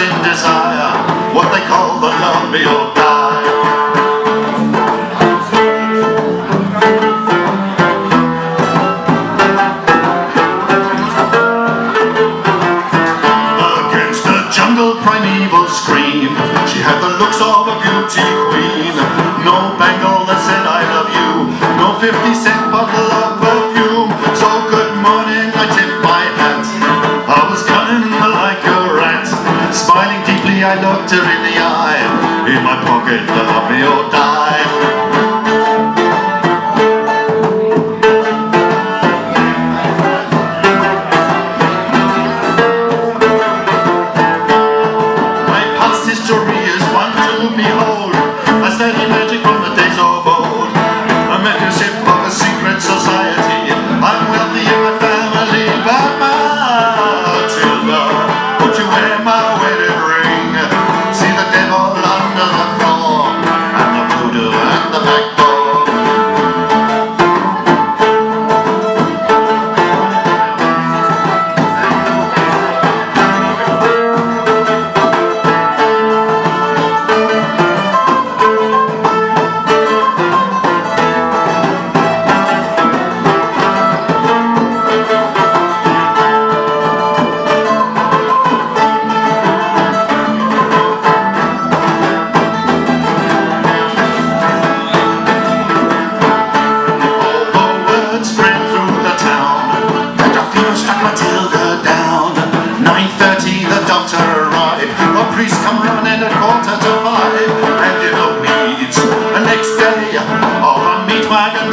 in desire, what they call the love me or die. Against the jungle primeval scream, she had the looks of a beauty queen. No bangle that said I love you, no 50 cent I looked her in the eye In my pocket the might or die. dime priest come running at quarter to five. And in the weeds, the next day, all the meat wagon